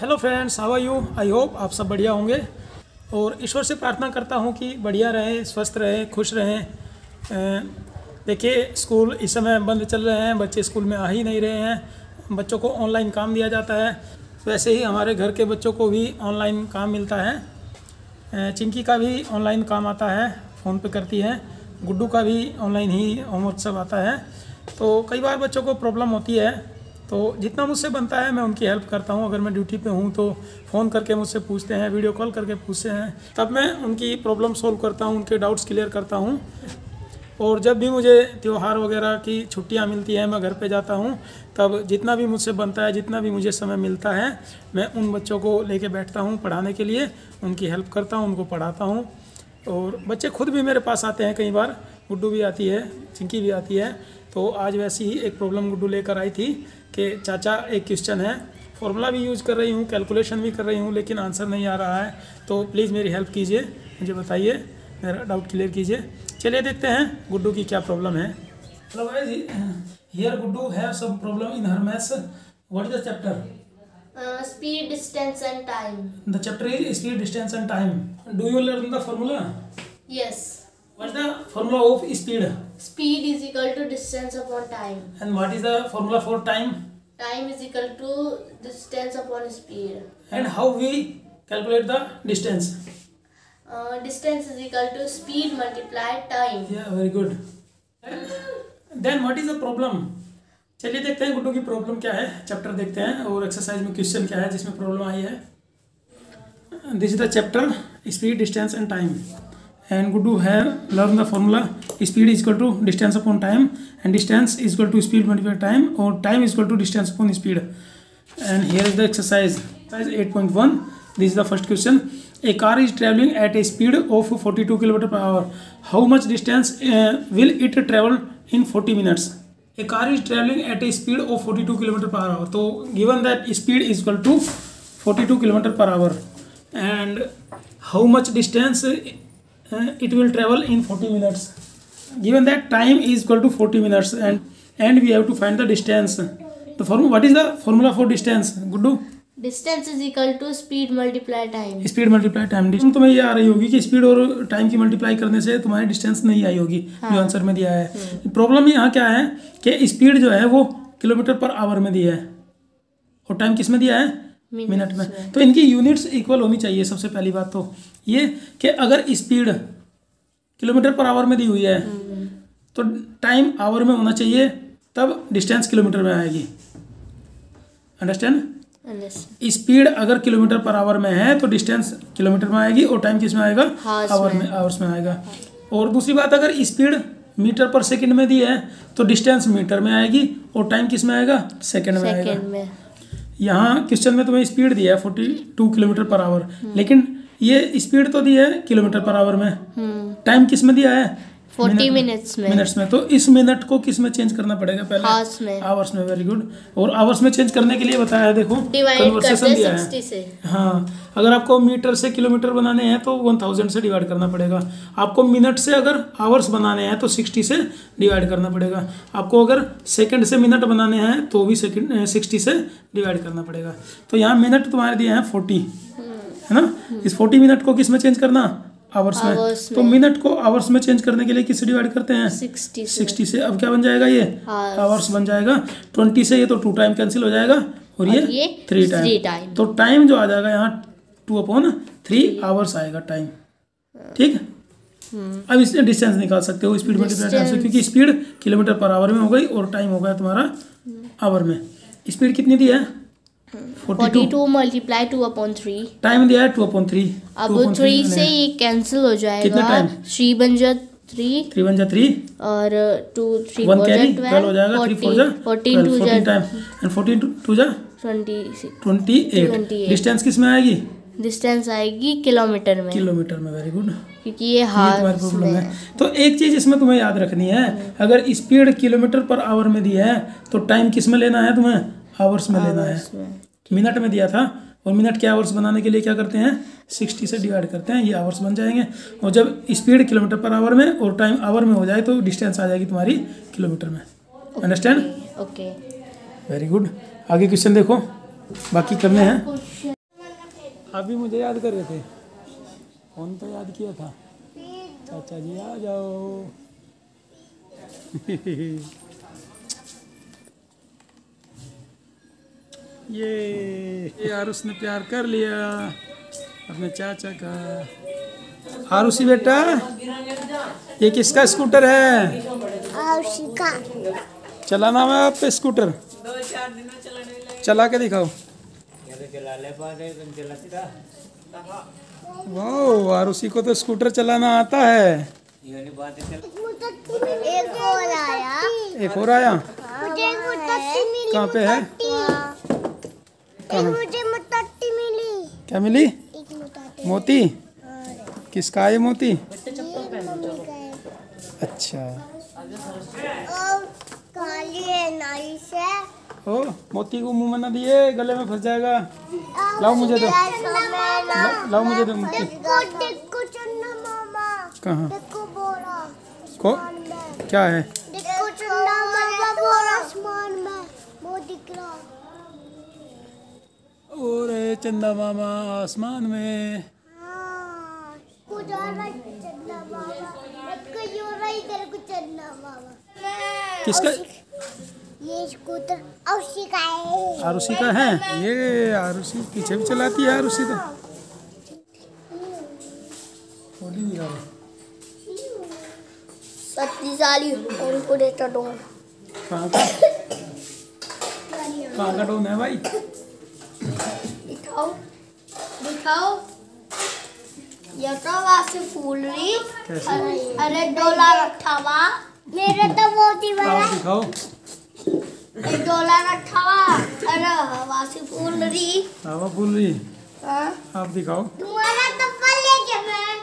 Hello friends how are you I hope आप सब बढ़िया होंगे। और ईश्वर से प्रार्थना करता हूँ कि बढ़िया रहें, स्वस्थ रहें, खुश रहें। देखिए, स्कूल इस समय बंद चल रहे हैं, बच्चे स्कूल में आ ही नहीं रहे हैं। बच्चों को ऑनलाइन काम दिया जाता है। वैसे ही हमारे घर के बच्चों को भी ऑनलाइन काम मिलता है। चिंकी का भी ऑनलाइन काम आता है, फ़ोन पे करती है। गुड्डू का भी ऑनलाइन ही होमवर्क सब आता है। तो कई बार बच्चों को प्रॉब्लम होती है। तो जितना मुझसे बनता है, मैं उनकी हेल्प करता हूँ। अगर मैं ड्यूटी पे हूँ तो फ़ोन करके मुझसे पूछते हैं वीडियो कॉल करके पूछते हैं। तब मैं उनकी प्रॉब्लम सोल्व करता हूँ, उनके डाउट्स क्लियर करता हूँ। और जब भी मुझे त्यौहार वगैरह की छुट्टियाँ मिलती हैं, मैं घर पे जाता हूँ, तब जितना भी मुझसे बनता है, जितना भी मुझे समय मिलता है, मैं उन बच्चों को लेके बैठता हूँ पढ़ाने के लिए, उनकी हेल्प करता हूँ, उनको पढ़ाता हूँ। और बच्चे खुद भी मेरे पास आते हैं कई बार। गुड्डू भी आती है, चिंकी भी आती है। तो आज वैसी ही एक प्रॉब्लम गुड्डू लेकर आई थी। कि चाचा एक क्वेश्चन है। फॉर्मूला भी यूज़ कर रही हूँ कैलकुलेशन भी कर रही हूँ लेकिन आंसर नहीं आ रहा है। तो प्लीज़ मेरी हेल्प कीजिए मुझे बताइए मेरा डाउट क्लियर कीजिए। चलिए देखते हैं गुड्डू की क्या प्रॉब्लम है। Hello here Guddu have some problem in her maths. What is the chapter speed, distance, and time. The chapter is speed distance and time do you learn the formula Yes. What is the formula of speed Speed is equal to distance upon time. And what is the formula for time Time is equal to distance upon speed. And how we calculate the distance Uh, distance is equal to speed multiplied time. Yeah, very good. Then what is the problem? चलिए देखते हैं गुड्डू की problem क्या है chapter देखते हैं और exercise में क्वेश्चन क्या है जिसमें प्रॉब्लम आई है this is the chapter speed distance and time and Guddu है learn the formula speed is equal to distance upon time and distance is equal to speed multiply time और time is equal to distance upon speed and here is the exercise exercise 8.1 this is the first question a car is traveling at a speed of 42 km per hour how much distance uh, will it travel in 40 minutes a car is traveling at a speed of 42 km per hour so given that speed is equal to 42 km per hour and how much distance uh, it will travel in 40 minutes given that time is equal to 40 minutes and and we have to find the distance the formula what is the formula for distance guddu Distance is equal to speed multiplied time. Speed multiply time distance तुम्हें ये आ रही होगी कि speed और time की multiply करने से तुम्हारी डिस्टेंस नहीं आई होगी जो आंसर में दिया है प्रॉब्लम यहाँ क्या है कि स्पीड जो है वो किलोमीटर पर आवर में दिया है और टाइम किसमें दिया है मिनट में तो इनकी यूनिट्स इक्वल होनी चाहिए सबसे पहली बात तो ये कि अगर स्पीड किलोमीटर पर आवर में दी हुई है तो टाइम आवर में होना चाहिए तब डिस्टेंस किलोमीटर में आएगी। अंडरस्टैंड? स्पीड अगर किलोमीटर पर आवर में है तो डिस्टेंस किलोमीटर में आएगी और टाइम किसमें आएगा? आवर में। आवर्स में आएगा। और दूसरी बात अगर स्पीड मीटर पर सेकंड में दी है तो डिस्टेंस मीटर में आएगी और टाइम किसमें आएगा? सेकंड में आएगा। यहाँ क्वेश्चन में तुम्हें स्पीड दिया है forty two kilometre per hour. लेकिन ये स्पीड तो दी है किलोमीटर पर आवर में. टाइम किसमें दिया है? 40 minutes में. मिनट्स में। तो इस मिनट को किसमें चेंज करना पड़ेगा पहले? Hours में. आवर्स में वेरी गुड और आवर्स में चेंज करने के लिए बताया है देखो करते दिया है। से. हाँ अगर आपको मीटर से किलोमीटर बनाने हैं तो वन थाउज़ेंड से डिवाइड करना पड़ेगा। आपको मिनट से अगर आवर्स बनाने हैं तो सिक्सटी से डिवाइड करना पड़ेगा। आपको अगर सेकंड से मिनट बनाने हैं तो भी सेकंड सिक्सटी से डिवाइड करना पड़ेगा। तो यहाँ मिनट तुम्हारे दिए हैं फोर्टी है ना? इस फोर्टी मिनट को किसमें चेंज करना? आवर्स में। तो मिनट को आवर्स में चेंज करने के लिए किससे डिवाइड करते हैं? 60 से. सिक्सटी से। अब क्या बन जाएगा ये? आवर्स बन जाएगा। ट्वेंटी से ये तो टू टाइम कैंसिल हो जाएगा। और और ये थ्री टाइम तो टाइम जो आ जाएगा यहाँ टू अपॉन थ्री आवर्स आएगा टाइम ठीक? है अब इससे डिस्टेंस निकाल सकते हो स्पीड मल्टीप्लाई टाइम से क्योंकि स्पीड किलोमीटर पर आवर में हो गई और टाइम हो गया तुम्हारा आवर में। स्पीड कितनी दी है? Forty two 42 multiply 2 upon 3. Time दिया है टू अपॉन थ्री अब 3 से ये कैंसिल हो जाएगा. time? 3 बन जा 3 थ्री वन जा थ्री और 2 3 वन कैरी ट्वेल्व हो जाएगा. थ्री फोर जा. 14 2 जा. टाइम एंड फोर्टीन टू जा? 20 ट्वेंटी एट डिस्टेंस किसमें आएगी? डिस्टेंस आएगी किलोमीटर में. किलोमीटर में. वेरी गुड क्योंकि ये ये प्रॉब्लम में है. तो एक चीज़ इसमें तुम्हें याद रखनी है. अगर स्पीड किलोमीटर पर आवर में दी है तो टाइम किसमें लेना है तुम्हें? आवर्स में लेना है। मिनट में दिया था। और मिनट के आवर्स बनाने के लिए क्या करते हैं? सिक्सटी से डिवाइड करते हैं। ये आवर्स बन जाएँगे। और जब स्पीड किलोमीटर पर आवर में और टाइम आवर में हो जाए तो डिस्टेंस आ जाएगी तुम्हारी किलोमीटर में। अंडरस्टैंड ओके वेरी गुड आगे क्वेश्चन देखो। बाकी करने हैं। अभी मुझे याद कर रहे थे। कौन तो याद किया था। चाचा जी आ जाओ। ये। ये आरुष ने प्यार कर लिया। अपने चाचा का। आरुषी बेटा ये किसका स्कूटर है? आशिका चलाना है आप पे स्कूटर? चला के दिखाओ। वाह आरुषि को तो स्कूटर चलाना आता है। एक और आया। कहाँ पे है? मुझे मुतट्टी मिली। क्या मिली? मोती? किसका है मोती? अच्छा। है है। ओ मोती को मुँह में ना दिए गले में फंस जाएगा। लाओ मुझे दो। लाओ मुझे दो मोती कहाँ? को क्या है देखो चन्ना मामा बोरा आसमान में वो दिख रहा और चंदा मामा आसमान में हाँ कुछ आ रहा है चन्ना मामा एक को यो रहा है इधर को चन्ना मामा किसका ये स्कूटर का है आरुषि का है? ये आरुषि पीछे भी चलाती है आरुषि तो। शक्तिशाली उनको कहाँ का कहाँ का डोन है भाई? दिखाओ दिखाओ ये तो वासे फूल रही अरे डोला रखा हुआ मेरे तो बहुत ही बड़ा दिखाओ एक डोला रखा हुआ अरे हवा से फूल रही हवा फूल रही हाँ? आप दिखाओ तुम्हारा चप्पल ले गया मैं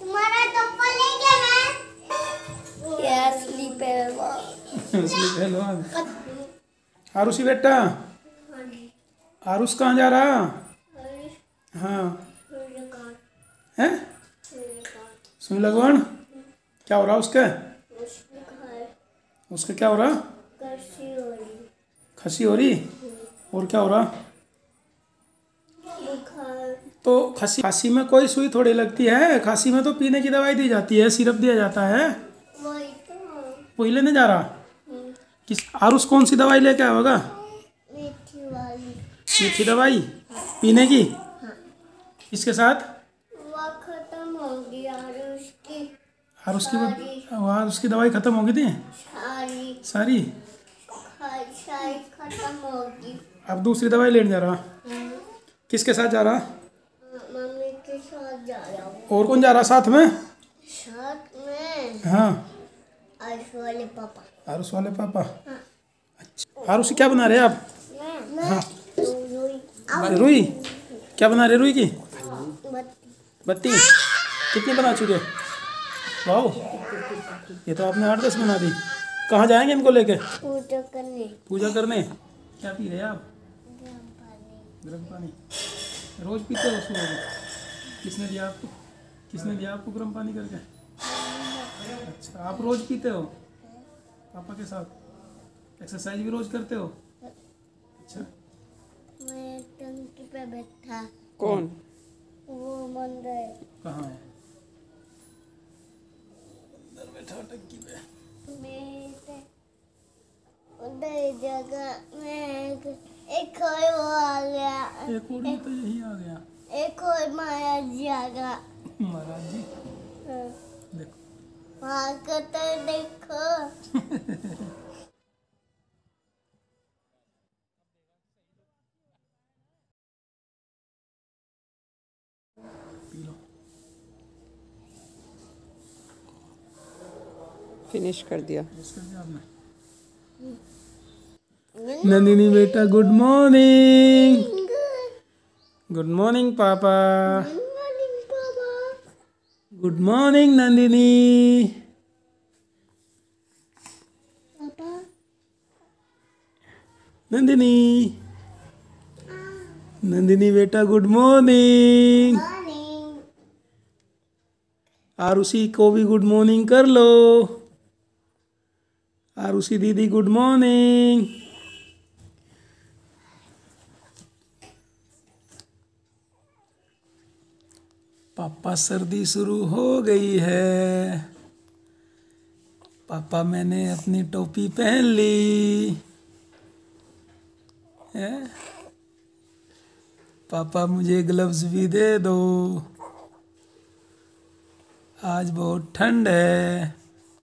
तुम्हारा चप्पल ले गया मैं ये असली पहलवान असली पहलवान आरुषि बेटा आरुष कहाँ जा रहा? हाँ। है? सुई लगवान क्या हो रहा उसके? उसका क्या हो रहा? खसी हो रही। और क्या हो रहा? तो खसी खांसी में कोई सुई थोड़ी लगती है? खांसी में तो पीने की दवाई दी जाती है सिरप दिया जाता है। वही तो। लेने जा रहा? किस आरुष कौन सी दवाई लेके आएगा मीठी दवाई? पीने की? इसके साथ? खत्म हो गई और उसकी आरुष की वहाँ उसकी दवाई खत्म हो गई थी सारी? खत्म हो गई अब दूसरी दवाई लेने जा रहा। किसके साथ जा रहा? मम्मी के साथ जा रहा और कौन जा रहा साथ में? साथ में? हाँ। आयुष वाले पापा। आरुष वाले पापा। हाँ। अच्छा। आरुष क्या बना रहे हैं आप? मैं हाँ। रोई क्या बना रहे रुई की बत्ती। कितनी बना चुके? वाह ये तो आपने आठ दस बना दी। कहाँ जाएँगे इनको लेके? पूजा करने। पूजा करने? क्या पी रहे हैं आप? गर्म पानी। रोज पीते हो सुबह को किसने दिया आपको? किसने दिया आपको गर्म पानी करके? अच्छा आप रोज पीते हो? पापा के साथ? एक्सरसाइज भी रोज करते हो। अच्छा। मैं टंकी पे बैठा। कौन? वो मंदिर कहाँ है? अंदर बैठा टंकी पे। मेरे उधर जगह में एक एक कोई वो आ गया। एक और तो यही आ गया। एक कोई माया जी आ गया। महाराज जी? हाँ। देखो। वहाँ को तो देखो। फिनिश कर दिया। नंदिनी बेटा good morning good morning papa. Good morning Nandini. Nandini. Nandini बेटा गुड मॉर्निंग मॉर्निंग आरुषि को भी गुड मॉर्निंग कर लो। आरुषि दीदी गुड मॉर्निंग पापा, सर्दी शुरू हो गई है। पापा, मैंने अपनी टोपी पहन ली। है? पापा, मुझे ग्लव्स भी दे दो। आज बहुत ठंड है।